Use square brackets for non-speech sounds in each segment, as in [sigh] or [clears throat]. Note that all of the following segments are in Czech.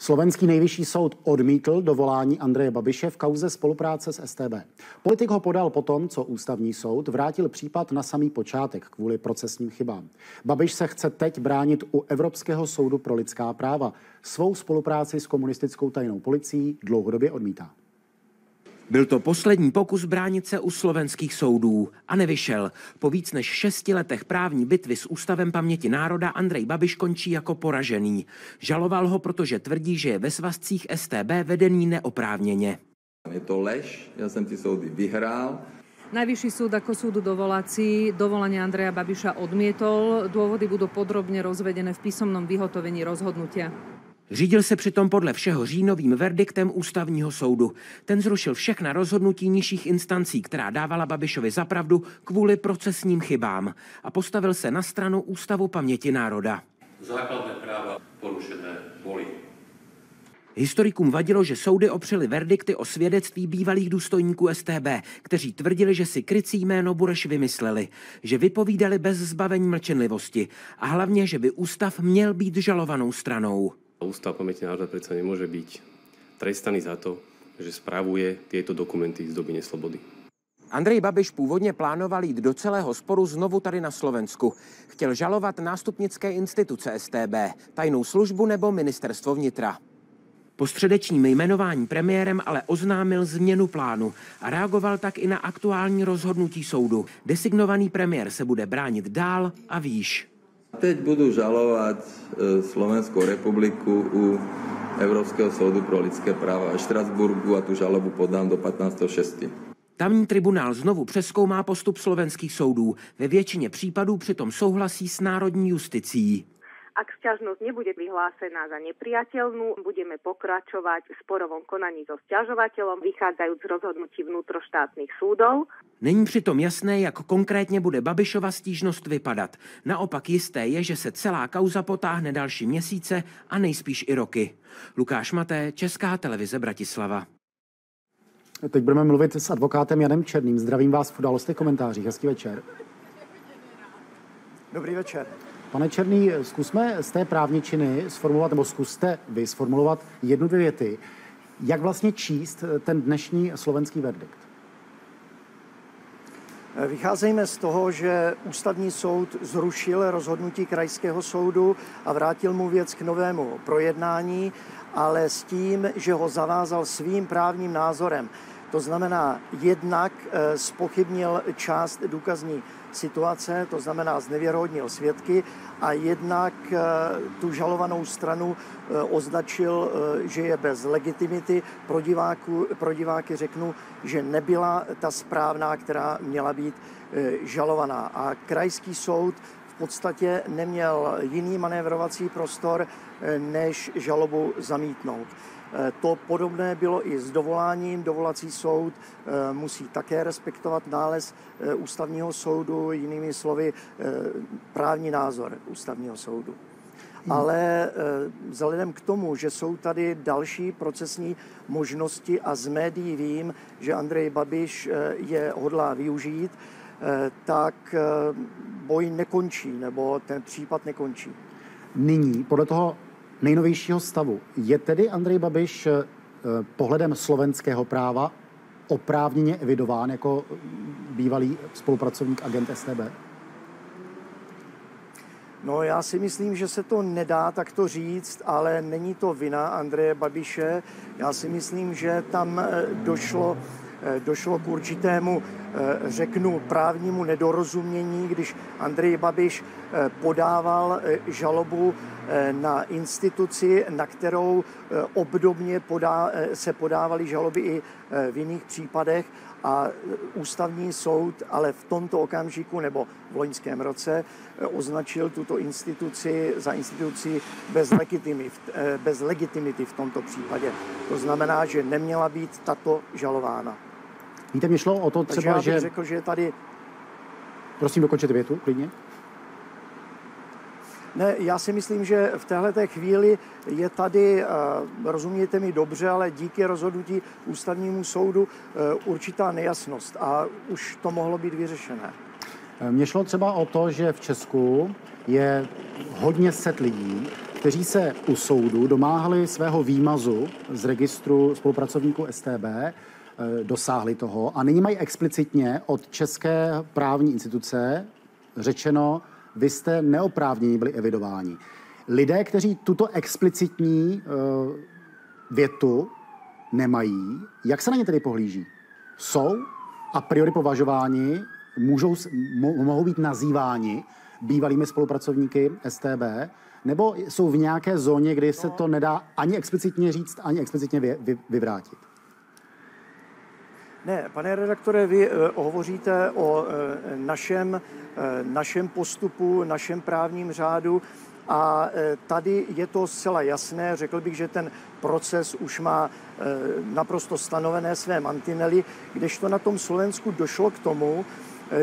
Slovenský nejvyšší soud odmítl dovolání Andreje Babiše v kauze spolupráce s STB. Politik ho podal potom, co ústavní soud vrátil případ na samý počátek kvůli procesním chybám. Babiš se chce teď bránit u Evropského soudu pro lidská práva. Svou spolupráci s komunistickou tajnou policií dlouhodobě odmítá. Byl to poslední pokus bránit se u slovenských soudů a nevyšel. Po víc než šesti letech právní bitvy s Ústavem paměti národa Andrej Babiš končí jako poražený. Žaloval ho, protože tvrdí, že je ve svazcích STB vedený neoprávněně. Je to lež, já jsem ty soudy vyhrál. Najvyšší súd ako súdu dovolací dovolanie Andreja Babiša odmietol. Dôvody budú podrobne rozvedené v písomnom vyhotovení rozhodnutia. Řídil se přitom podle všeho říjnovým verdiktem ústavního soudu. Ten zrušil všechna rozhodnutí nižších instancí, která dávala Babišovi zapravdu kvůli procesním chybám a postavil se na stranu Ústavu paměti národa. Základné práva porušené boli. Historikům vadilo, že soudy opřely verdikty o svědectví bývalých důstojníků STB, kteří tvrdili, že si krycí jméno Bureš vymysleli, že vypovídali bez zbavení mlčenlivosti a hlavně, že by ústav měl být žalovanou stranou. Ústav pamäti národa predsa nemôže byť trestaný za to, že správuje tieto dokumenty z doby neslobody. Andrej Babiš původně plánoval jít do celého sporu znovu tady na Slovensku. Chtěl žalovat nástupnické instituce STB, tajnou službu nebo ministerstvo vnitra. Po středečním jmenování premiérem ale oznámil změnu plánu a reagoval tak i na aktuální rozhodnutí soudu. Designovaný premiér se bude bránit dál a výš. Teď budu žalovat e, Slovenskou republiku u Evropského soudu pro lidské práva v Štrasburgu a tu žalobu podám do 15.6. Tamní tribunál znovu přeskoumá postup slovenských soudů. Ve většině případů přitom souhlasí s národní justicí. Ak sťažnosť nebude vyhlásená za nepriateľnú, budeme pokračovať v sporovom konaní so sťažovateľom, vychádzajúc z rozhodnutí vnútroštátnych súdov. Není přitom jasné, jak konkrétně bude Babišova stížnost vypadat. Naopak jisté je, že se celá kauza potáhne další měsíce a nejspíš i roky. Lukáš Maté, Česká televize Bratislava. Teď budeme mluvit s advokátem Janem Černým. Zdravím vás v událostech komentářích. Hezký večer. Dobrý večer. Pane Černý, zkusme z té právničiny sformulovat, nebo zkuste vy sformulovat jednu, dvě věty. Jak vlastně číst ten dnešní slovenský verdikt? Vycházejme z toho, že ústavní soud zrušil rozhodnutí krajského soudu a vrátil mu věc k novému projednání, ale s tím, že ho zavázal svým právním názorem. To znamená, jednak spochybnil část důkazní situace, to znamená znevěrohodnil svědky a jednak tu žalovanou stranu označil, že je bez legitimity. Pro, diváku, pro diváky řeknu, že nebyla ta správná, která měla být žalovaná. A krajský soud podstatě neměl jiný manévrovací prostor, než žalobu zamítnout. To podobné bylo i s dovoláním. Dovolací soud musí také respektovat nález ústavního soudu, jinými slovy právní názor ústavního soudu. Ale vzhledem k tomu, že jsou tady další procesní možnosti a z médií vím, že Andrej Babiš je hodlá využít, tak boj nekončí, nebo ten případ nekončí. Nyní, podle toho nejnovějšího stavu. Je tedy Andrej Babiš eh, pohledem slovenského práva oprávněně evidován jako bývalý spolupracovník agent STB? No já si myslím, že se to nedá takto říct, ale není to vina Andreje Babiše. Já si myslím, že tam došlo, došlo k určitému, řeknu, právnímu nedorozumění, když Andrej Babiš podával žalobu na instituci, na kterou obdobně podá, se podávaly žaloby i v jiných případech a ústavní soud ale v tomto okamžiku nebo v loňském roce označil tuto instituci za instituci bez legitimity, bez legitimity v tomto případě. To znamená, že neměla být tato žalována. Víte, mě šlo o to třeba, Takže já že... řekl, že tady... Prosím, dokončete větu, klidně. Ne, já si myslím, že v téhle chvíli je tady, rozumějte mi dobře, ale díky rozhodnutí ústavnímu soudu určitá nejasnost a už to mohlo být vyřešené. Mně šlo třeba o to, že v Česku je hodně set lidí, kteří se u soudu domáhali svého výmazu z registru spolupracovníků STB, eh, dosáhli toho a nyní mají explicitně od České právní instituce řečeno, vy jste neoprávněni byli evidováni. Lidé, kteří tuto explicitní uh, větu nemají, jak se na ně tedy pohlíží? Jsou a priori považováni, můžou, mo, mohou být nazýváni bývalými spolupracovníky STB, nebo jsou v nějaké zóně, kdy se to nedá ani explicitně říct, ani explicitně vy, vy, vyvrátit? Ne, pane redaktore, vy uh, hovoříte o uh, našem, uh, našem postupu, našem právním řádu a tady je to zcela jasné. Řekl bych, že ten proces už má naprosto stanovené své mantinely, kdežto na tom Slovensku došlo k tomu,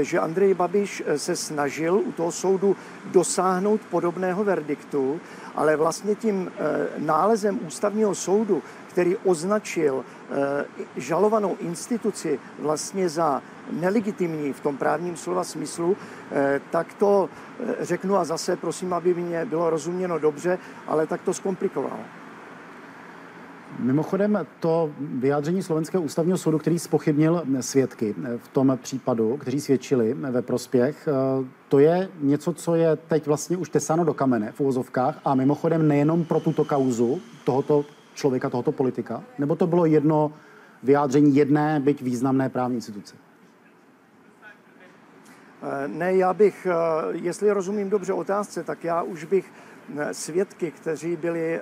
že Andrej Babiš se snažil u toho soudu dosáhnout podobného verdiktu, ale vlastně tím nálezem ústavního soudu který označil eh, žalovanou instituci vlastně za nelegitimní v tom právním slova smyslu, eh, tak to eh, řeknu a zase prosím, aby mě bylo rozuměno dobře, ale tak to zkomplikoval. Mimochodem to vyjádření Slovenského ústavního soudu, který spochybnil svědky v tom případu, kteří svědčili ve prospěch, to je něco, co je teď vlastně už tesáno do kamene v uvozovkách a mimochodem nejenom pro tuto kauzu tohoto člověka, tohoto politika? Nebo to bylo jedno vyjádření jedné, byť významné právní instituce? Eh, ne, já bych, eh, jestli rozumím dobře otázce, tak já už bych eh, svědky, kteří byli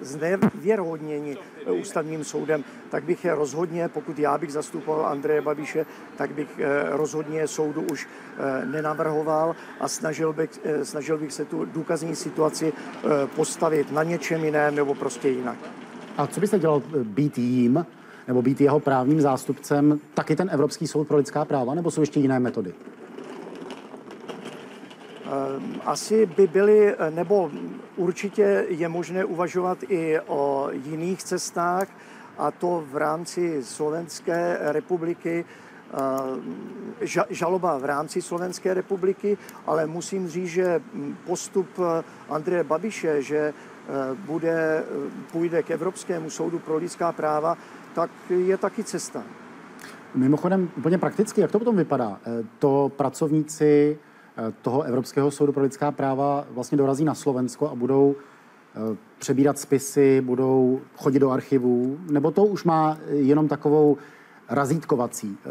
znevěrohodněni ústavním soudem, tak bych je rozhodně, pokud já bych zastupoval Andreje Babiše, tak bych rozhodně soudu už nenavrhoval a snažil bych, snažil bych se tu důkazní situaci postavit na něčem jiném nebo prostě jinak. A co byste dělal být jím, nebo být jeho právním zástupcem, taky ten Evropský soud pro lidská práva, nebo jsou ještě jiné metody? Ehm, asi by byly, nebo určitě je možné uvažovat i o jiných cestách, a to v rámci Slovenské republiky, ehm, žaloba v rámci Slovenské republiky, ale musím říct, že postup Andreje Babiše, že e, bude, půjde k Evropskému soudu pro lidská práva, tak je taky cesta. Mimochodem, úplně prakticky, jak to potom vypadá? To pracovníci Eh, toho Evropského soudu pro lidská práva vlastně dorazí na Slovensko a budou eh, přebírat spisy, budou chodit do archivů, nebo to už má jenom takovou razítkovací, eh,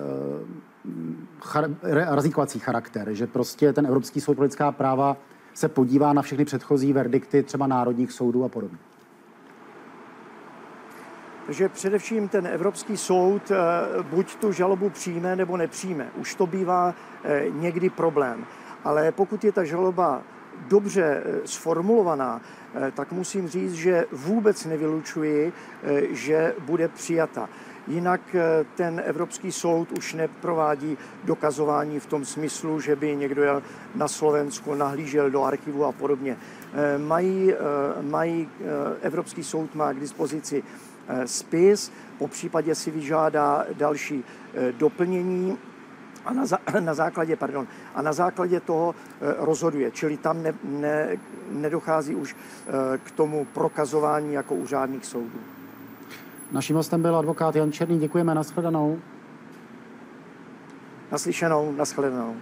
char, razítkovací charakter, že prostě ten Evropský soud pro lidská práva se podívá na všechny předchozí verdikty třeba národních soudů a podobně. Takže především ten Evropský soud buď tu žalobu přijme nebo nepřijme. Už to bývá někdy problém ale pokud je ta žaloba dobře eh, sformulovaná, eh, tak musím říct, že vůbec nevylučuji, eh, že bude přijata. Jinak ten Evropský soud už neprovádí dokazování v tom smyslu, že by někdo jel na Slovensku, nahlížel do archivu a podobně. Mají, mají, Evropský soud má k dispozici spis, po případě si vyžádá další doplnění a na, za, [clears throat] na základě, pardon, a na základě toho eh, rozhoduje. Čili tam ne, ne, nedochází už eh, k tomu prokazování jako u řádných soudů. Naším hostem byl advokát Jan Černý. Děkujeme, nashledanou. Naslyšenou, nashledanou.